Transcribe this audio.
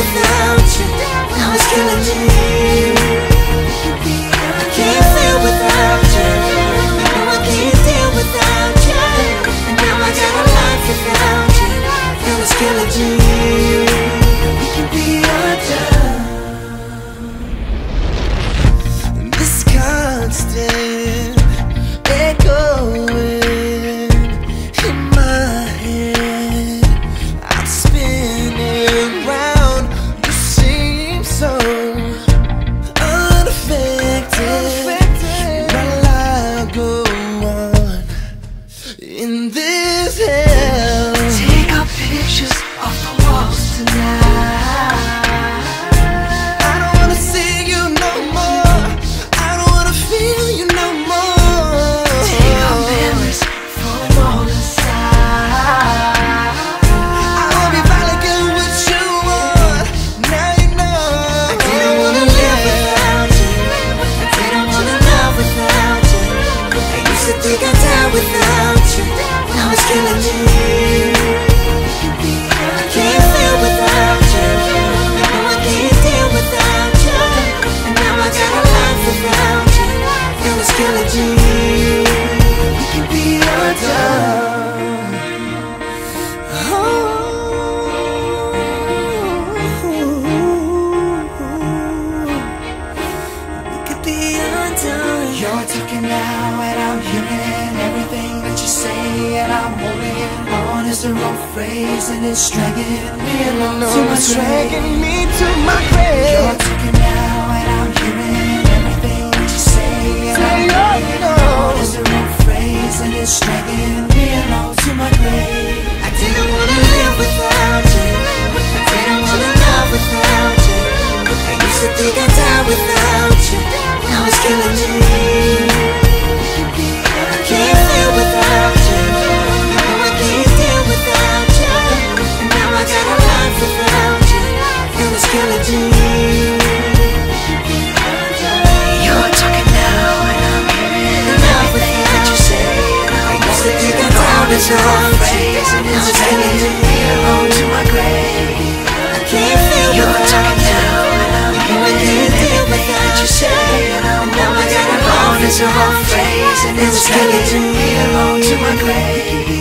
without you. I was killing me. You. Now it's killing me. I can't feel without you. No, I can't deal without you. And now I got a life without you. And it's killing me. We can be undone. You're talking now and I'm hearing on is the wrong phrase And it's dragging me along to my grave dragging me to my You're talking now and I'm hearing everything that you say And Say, I'm oh, holding no. is wrong phrase And it's dragging me along to my grave I didn't wanna live without you. I didn't wanna love without you. I used to think I'd die without you. Now it's killing me. And I'm hearing everything that you say. Now it's it's dragging killing me me. along to my grave I can't feel You're talking now and I'm hearing everything that you say And I'm a holding on is the phrase And it's dragging me along to my grave